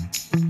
mm-hmm.